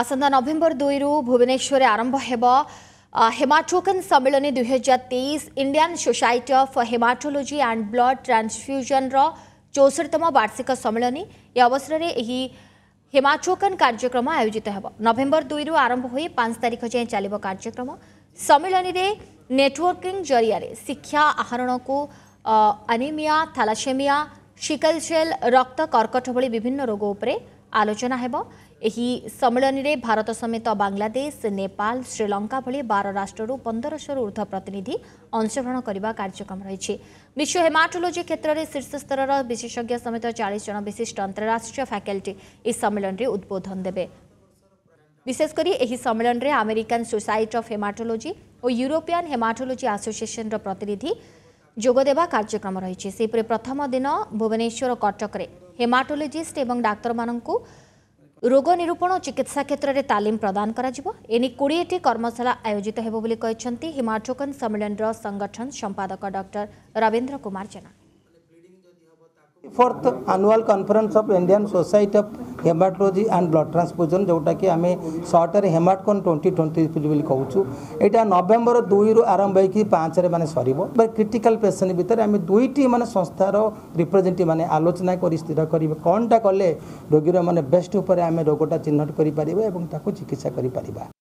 ଆସନ୍ତା ନଭେମ୍ବର ଦୁଇରୁ ଭୁବନେଶ୍ୱରରେ ଆରମ୍ଭ ହେବ ହେମାଟୋକନ୍ ସମ୍ମିଳନୀ ଦୁଇହଜାର ତେଇଶ Indian Society of Hematology and Blood ଟ୍ରାନ୍ସଫ୍ୟୁଜନ୍ର ଚଉଷଠିତମ ବାର୍ଷିକ ସମ୍ମିଳନୀ ଏ ଅବସରରେ ଏହି ହେମାଟୋକନ୍ କାର୍ଯ୍ୟକ୍ରମ ଆୟୋଜିତ ହେବ ନଭେମ୍ବର ଦୁଇରୁ ଆରମ୍ଭ ହୋଇ ପାଞ୍ଚ ତାରିଖ ଯାଏଁ ଚାଲିବ କାର୍ଯ୍ୟକ୍ରମ ସମ୍ମିଳନୀରେ ନେଟୱାର୍କିଂ ଜରିଆରେ ଶିକ୍ଷା ଆହରଣକୁ ଆନିମିଆ ଥାଲାସେମିଆ ସିକଲ୍ ସେଲ୍ ରକ୍ତ କର୍କଟ ଭଳି ବିଭିନ୍ନ ରୋଗ ଉପରେ ଆଲୋଚନା ହେବ ଏହି ସମ୍ମିଳନୀରେ ଭାରତ ସମେତ ବାଂଲାଦେଶ ନେପାଳ ଶ୍ରୀଲଙ୍କା ଭଳି ବାର ରାଷ୍ଟ୍ରରୁ ପନ୍ଦରଶହରୁ ଉର୍ଦ୍ଧ୍ୱ ପ୍ରତିନିଧି ଅଂଶଗ୍ରହଣ କରିବା କାର୍ଯ୍ୟକ୍ରମ ରହିଛି ବିଶ୍ୱ ହେମାଟୋଲୋଜି କ୍ଷେତ୍ରରେ ଶୀର୍ଷସ୍ତରର ବିଶେଷଜ୍ଞ ସମେତ ଚାଳିଶ ଜଣ ବିଶିଷ୍ଟ ଅନ୍ତରାଷ୍ଟ୍ରୀୟ ଫ୍ୟାକଲ୍ଟି ଏହି ସମ୍ମିଳନୀରେ ଉଦ୍ବୋଧନ ଦେବେ ବିଶେଷ କରି ଏହି ସମ୍ମିଳନୀରେ ଆମେରିକାନ୍ ସୋସାଇଟି ଅଫ୍ ହେମାଟୋଲୋଜି ଓ ୟୁରୋପିଆନ୍ ହେମାଟୋଲୋଜି ଆସୋସିଏସନ୍ର ପ୍ରତିନିଧି যোগদেবা কার্যক্রম রয়েছে সেইপরি প্রথম দিন ভুবনেশ্বর কটকরে হেমাটোলোজিষ্ট এবং ডাক্তার মানুষ রোগ নিরূপণ ও চিকিৎসা ক্ষেত্রে তালিম প্রদান করা এনে কোড়িয়েটি কর্মশালা আয়োজিত হব বলে হিমাচোকন সম্মিলনর সংগঠন সম্পাদক doctor Rabindra Kumar Jena fourth annual conference of Indian Society of Hematology and Blood Transfusion ଯେଉଁଟାକି ଆମେ ସର୍ଟରେ ହେମାଟକନ୍ ଟ୍ୱେଣ୍ଟି ଟ୍ୱେଣ୍ଟି ବୋଲି କହୁଛୁ ଏଇଟା ନଭେମ୍ବର ଦୁଇରୁ ଆରମ୍ଭ ହେଇକି ପାଞ୍ଚରେ ମାନେ ସରିବ ବା କ୍ରିଟିକାଲ୍ ପେସେଣ୍ଟ ଭିତରେ ଆମେ ଦୁଇଟି ମାନେ ସଂସ୍ଥାର ରିପ୍ରେଜେଣ୍ଟେଟିଭ୍ ମାନେ ଆଲୋଚନା କରି ସ୍ଥିର କରିବେ କ'ଣଟା କଲେ ରୋଗୀର ମାନେ ବେଷ୍ଟ ଉପରେ ଆମେ ରୋଗଟା ଚିହ୍ନଟ କରିପାରିବା ଏବଂ ତାକୁ ଚିକିତ୍ସା କରିପାରିବା